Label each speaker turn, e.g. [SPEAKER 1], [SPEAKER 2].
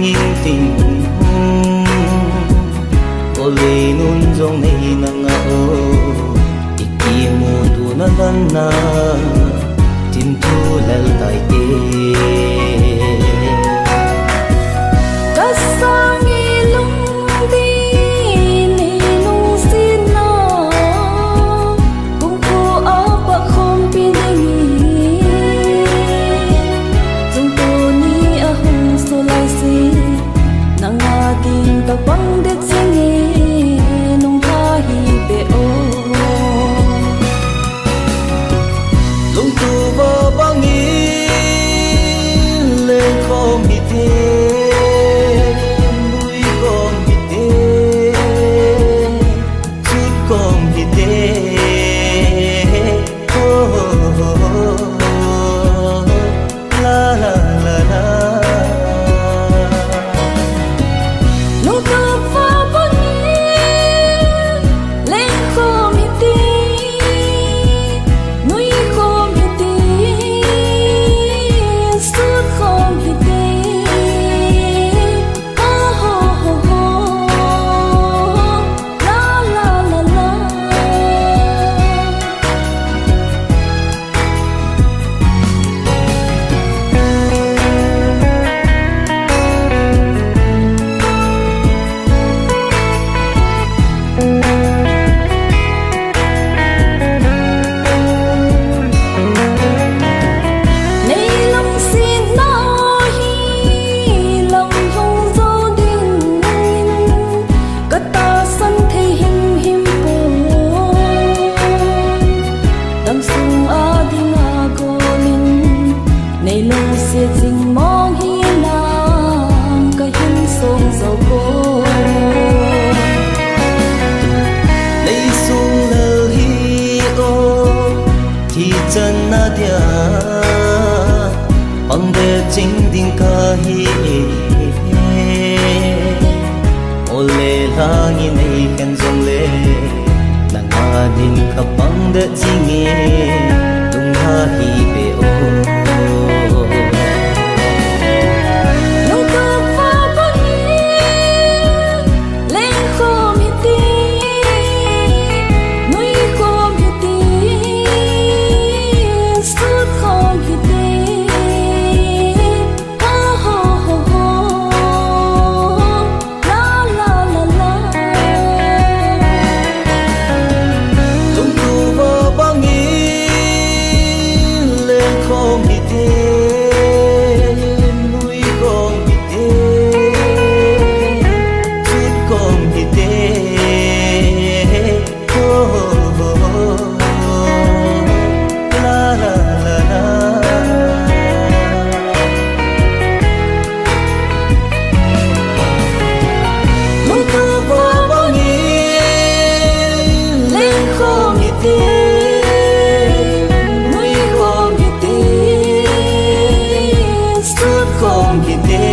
[SPEAKER 1] nginting Uli nun zong nặng nang Música lê la nghi này kan dòng lê nang ma din kapang de jinge tung ha kong hindi